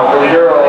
now, for your